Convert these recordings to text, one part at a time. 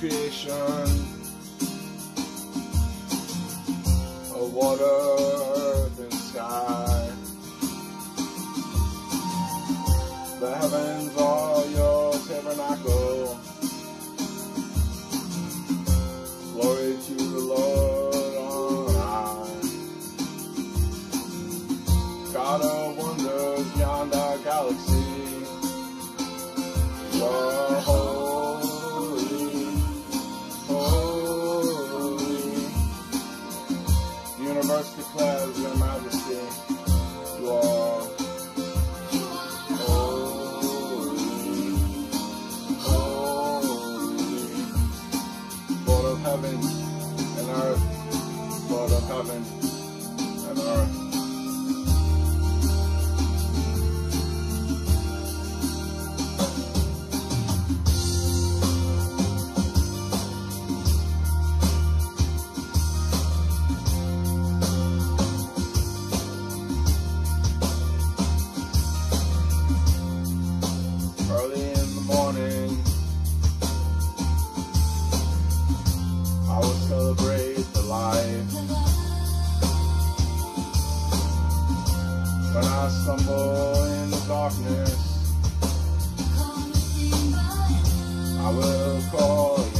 Creation, of water, and sky. The heavens are The universe declares your majesty. You are heaven and earth, Lord of heaven and earth. Celebrate the life. When I stumble in the darkness, I will call your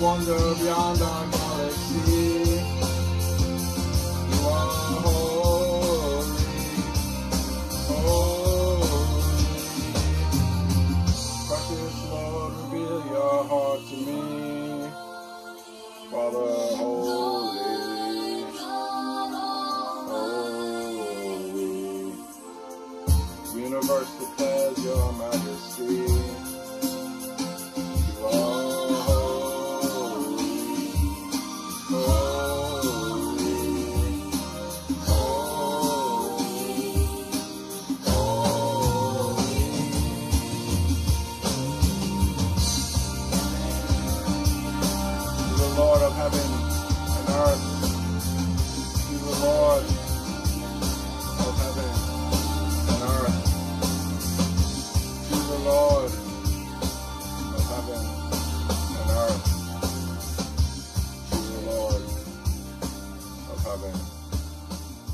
wonder beyond our galaxy. You are holy, holy. Precious Lord, reveal your heart to me. Father, holy, holy. Universe declares your majesty.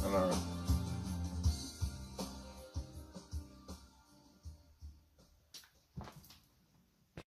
To the